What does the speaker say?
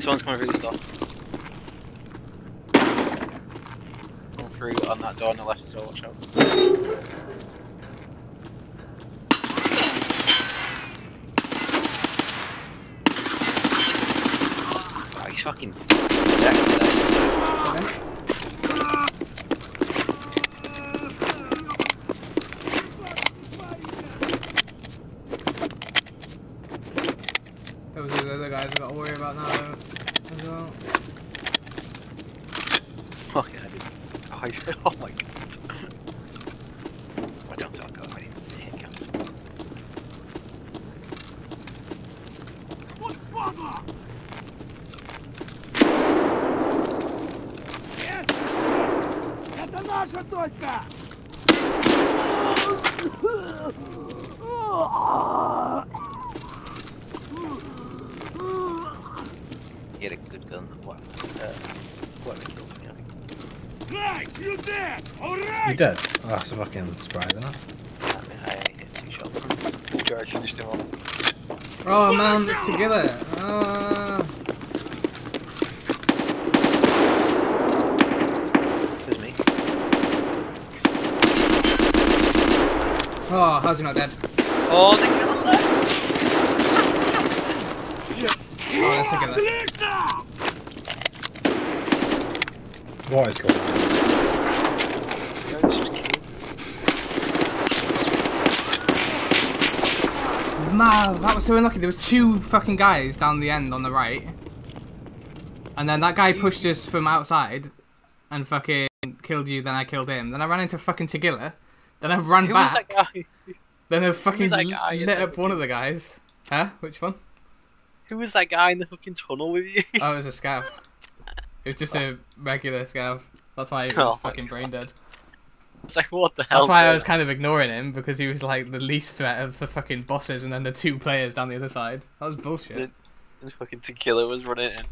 Someone's coming through the store. Coming through on that door on the left well, watch out. Oh, he's fucking decked there. Those are the other guys I've got to worry about now though, as well. Fucking I did. Oh, I- oh my god. I don't talk about my hit counts. Это наша точка! He had a good gun. What? Uh, what killed me, I think. Hey, you dead! You Alright! dead? Oh, that's a fucking surprise, isn't it? I mean, I hit two shots. Sure, I finished him off. Oh man, it's together. Uh, It was me. oh, how's he not dead? Oh, the kill's there! Oh, that's together. What is going on? Man, that was so unlucky. There was two fucking guys down the end on the right. And then that guy pushed us from outside and fucking killed you, then I killed him. Then I ran into fucking Tagilla. Then I ran Who was back. that guy? Then I fucking that guy lit up one of the guys. Huh? Which one? Who was that guy in the fucking tunnel with you? Oh, it was a scav. It was just a regular scav. That's why he was Oh fucking brain dead. It's like, what the hell? That's why I was kind of ignoring him because he was like the least threat of the fucking bosses and then the two players down the other side. That was bullshit. And fucking Tagilla was running in.